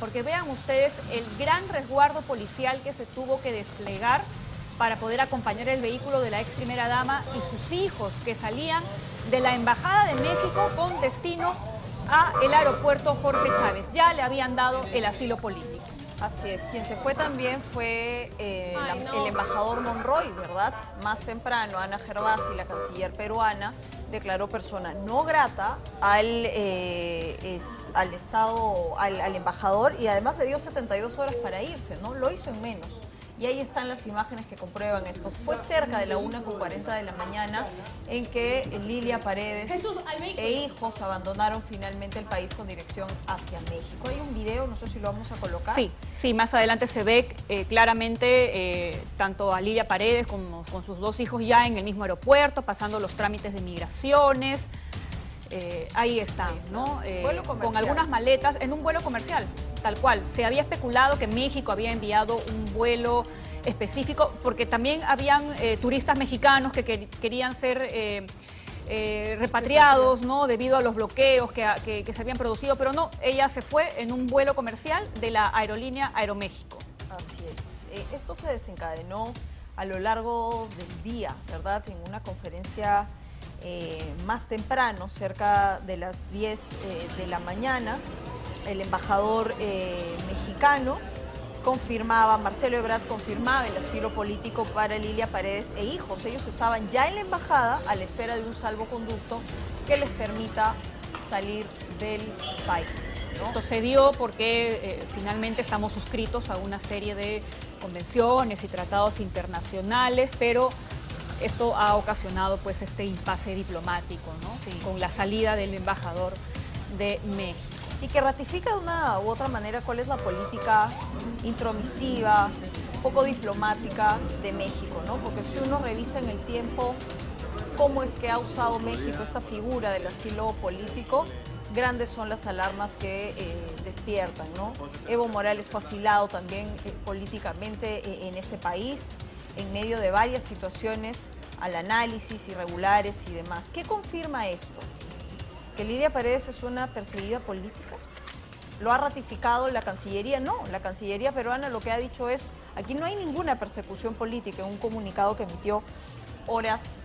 porque vean ustedes el gran resguardo policial que se tuvo que desplegar para poder acompañar el vehículo de la ex primera dama y sus hijos que salían de la Embajada de México con destino a el aeropuerto Jorge Chávez. Ya le habían dado el asilo político. Así es, quien se fue también fue eh, la- el embajador Monroy, ¿verdad? Más temprano, Ana Gervasi, la canciller peruana, declaró persona no grata al, eh, al Estado, al, al embajador y además le dio 72 horas para irse, ¿no? Lo hizo en menos. Y ahí están las imágenes que comprueban esto. Fue cerca de la 1.40 de la mañana en que Lilia Paredes e hijos abandonaron finalmente el país con dirección hacia México. Hay un video, no sé si lo vamos a colocar. Sí, sí, más adelante se ve eh, claramente eh, tanto a Lidia Paredes como con sus dos hijos ya en el mismo aeropuerto, pasando los trámites de migraciones. Eh, ahí están, Ahí está. ¿no? Eh, Vuelo con algunas maletas en un vuelo comercial, tal cual. Se había especulado que México había enviado un vuelo específico, porque también habían eh, turistas mexicanos que quer- querían ser eh, eh, repatriados, ¿no? Debido a los bloqueos que, que- que se habían producido, pero no, ella se fue en un vuelo comercial de la aerolínea Aeroméxico. Así es. Esto se desencadenó a lo largo del día, ¿verdad? En una conferencia más temprano, cerca de las 10 eh, de la mañana, el embajador eh, mexicano confirmaba, Marcelo Ebrard confirmaba el asilo político para Lilia Paredes e hijos. Ellos estaban ya en la embajada a la espera de un salvoconducto que les permita salir del país. ¿no? Esto se dio porque eh, finalmente estamos suscritos a una serie de convenciones y tratados internacionales, pero esto ha ocasionado pues este impasse diplomático, ¿no? Sí. Con la salida del embajador de México. Y que ratifica de una u otra manera cuál es la política intromisiva, poco diplomática de México, ¿no? Porque si uno revisa en el tiempo cómo es que ha usado México esta figura del asilo político, grandes son las alarmas que eh, despiertan, ¿no? Evo Morales fue asilado también eh, políticamente eh, en este país, en medio de varias situaciones al análisis irregulares y demás. ¿Qué confirma esto? Que Lilia Paredes es una perseguida política. ¿Lo ha ratificado la Cancillería? No, la Cancillería peruana lo que ha dicho es, aquí no hay ninguna persecución política, en un comunicado que emitió horas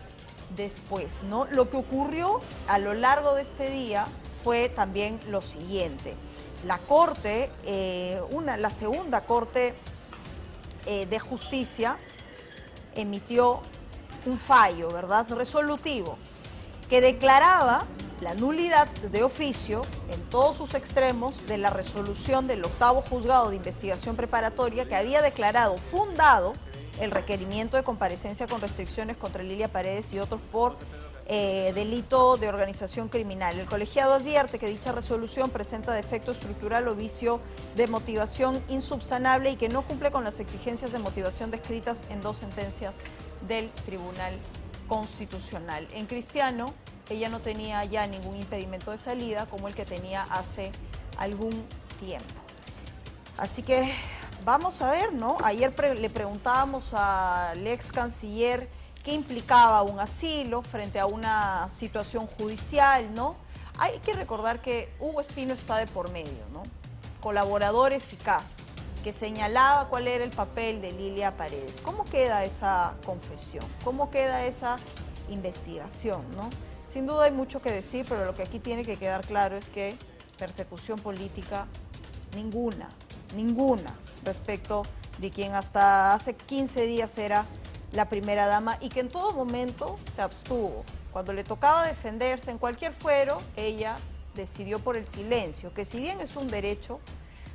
después. ¿no? Lo que ocurrió a lo largo de este día fue también lo siguiente. La Corte, eh, una, la segunda Corte eh, de Justicia emitió un fallo, ¿verdad? Resolutivo, que declaraba la nulidad de oficio en todos sus extremos de la resolución del octavo juzgado de investigación preparatoria que había declarado fundado el requerimiento de comparecencia con restricciones contra Lilia Paredes y otros por eh, delito de organización criminal. El colegiado advierte que dicha resolución presenta defecto estructural o vicio de motivación insubsanable y que no cumple con las exigencias de motivación descritas en dos sentencias del Tribunal Constitucional. En Cristiano, ella no tenía ya ningún impedimento de salida como el que tenía hace algún tiempo. Así que vamos a ver, ¿no? Ayer le preguntábamos al ex canciller qué implicaba un asilo frente a una situación judicial, ¿no? Hay que recordar que Hugo Espino está de por medio, ¿no? Colaborador eficaz, que señalaba cuál era el papel de Lilia Paredes. ¿Cómo queda esa confesión? ¿Cómo queda esa investigación, ¿no? Sin duda hay mucho que decir, pero lo que aquí tiene que quedar claro es que persecución política ninguna, ninguna respecto de quien hasta hace 15 días era la primera dama y que en todo momento se abstuvo. Cuando le tocaba defenderse en cualquier fuero, ella decidió por el silencio, que si bien es un derecho,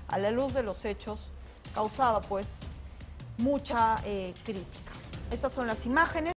a la luz de los hechos, causaba pues mucha eh, crítica. Estas son las imágenes.